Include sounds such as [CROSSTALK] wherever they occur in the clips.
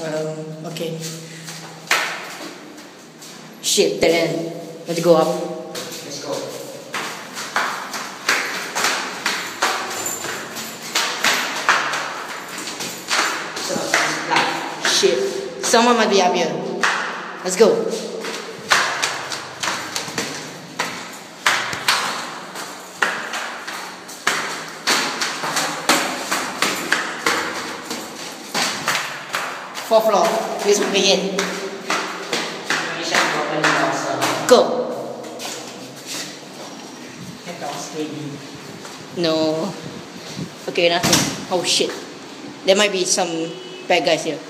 Um, okay. Shit, then let's go up. Let's go. So, Shit. Someone might be up here. Let's go. Fourth floor. Please begin. mission open door, sir. Go. The door steady. No. Okay, nothing. Oh shit. There might be some bad guys here.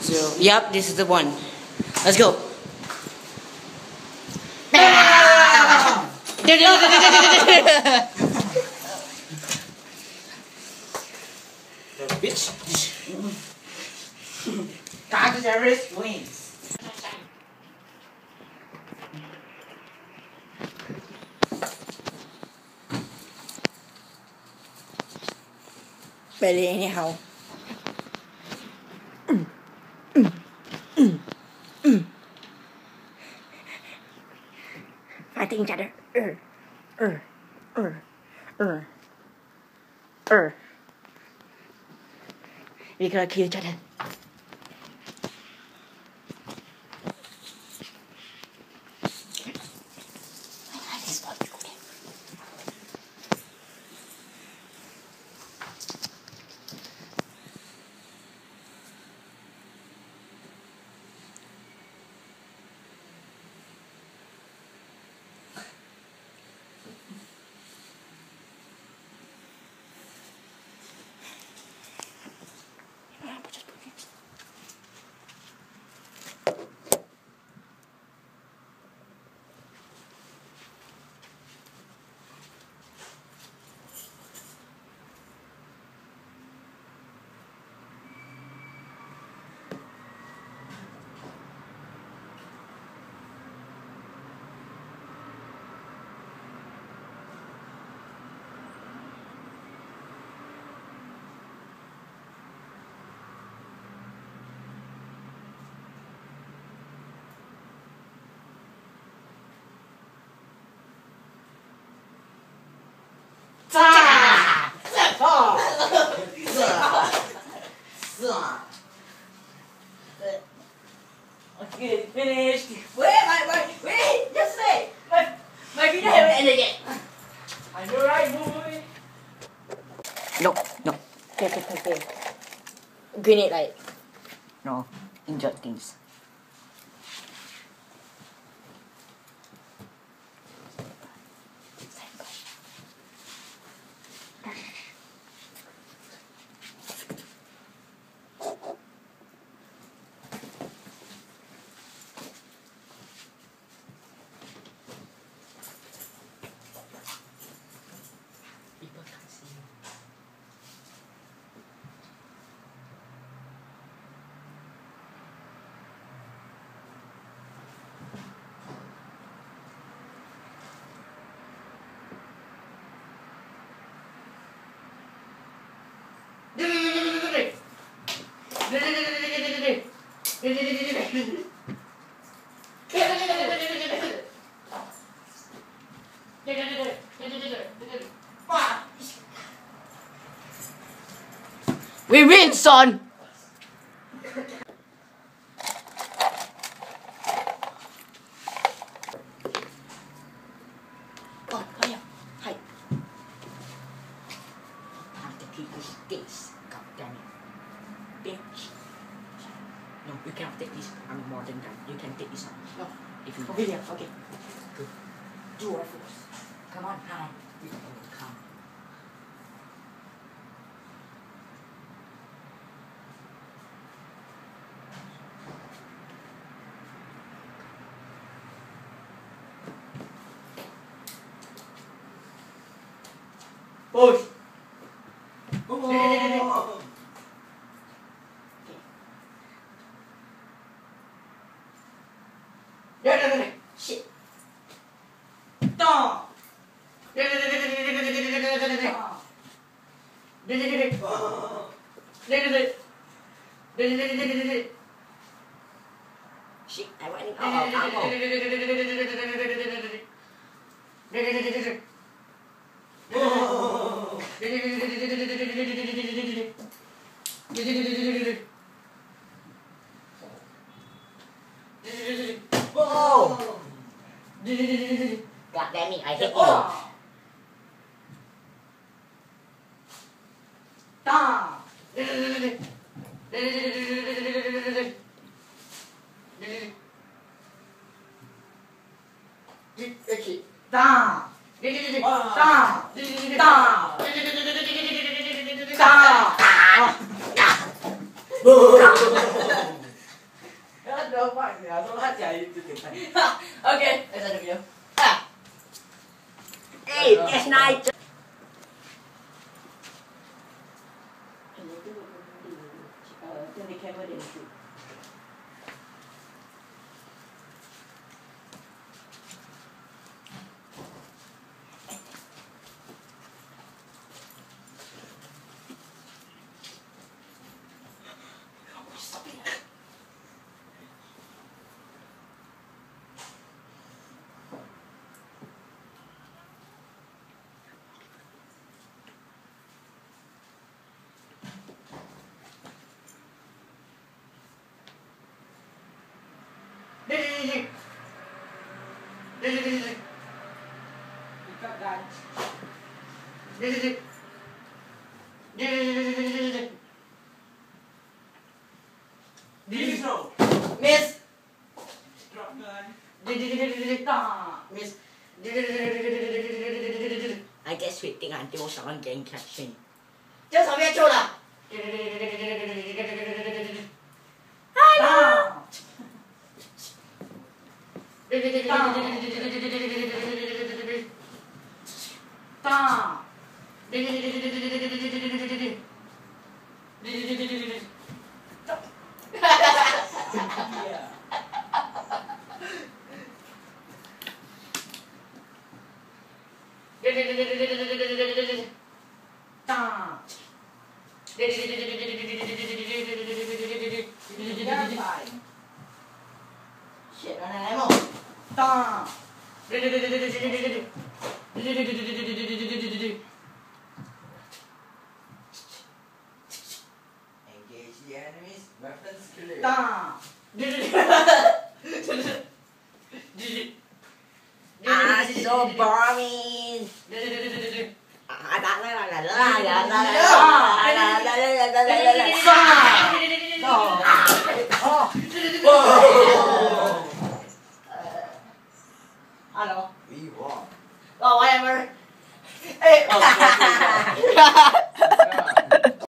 So, yep, this is the one. Let's go. [LAUGHS] [LAUGHS] Bitch. Terrorist wins. Barely anyhow. Fighting each other. Er, er, er, er, er. We gotta kill each other. Okay, finished. Wait, my, my, wait, just wait. My, my video haven't ended yet. I know right, boy. No, no. Okay, okay, okay. Grenade light. No, injured things. We win, son! God, hurry up. Hide. Have to keep this. God damn it. Bitch. No, you cannot take this. I'm more than that. You can take this one. No. If you Okay, yeah, okay. Good. Do our force. Come on, hi. Push! Oh. Shit. Stop. Shit, I went in 嘟嘟嘟嘟嘟嘟，嘟嘟嘟嘟，不好！嘟嘟嘟嘟嘟嘟，挂蛋米，I see 啊，哒，嘟嘟嘟嘟嘟，嘟嘟嘟嘟嘟嘟嘟嘟嘟嘟嘟，嘟嘟，嘟一起哒，嘟嘟嘟嘟哒，嘟嘟嘟嘟。你哪一种？Sini sini sini. Dekat dan. Sini sini. Miss. Miss. Miss. I get sweating until someone getting catching. Just a bit too late. Yeah. Ammo. Engage the enemies. Weapons clear. [LAUGHS]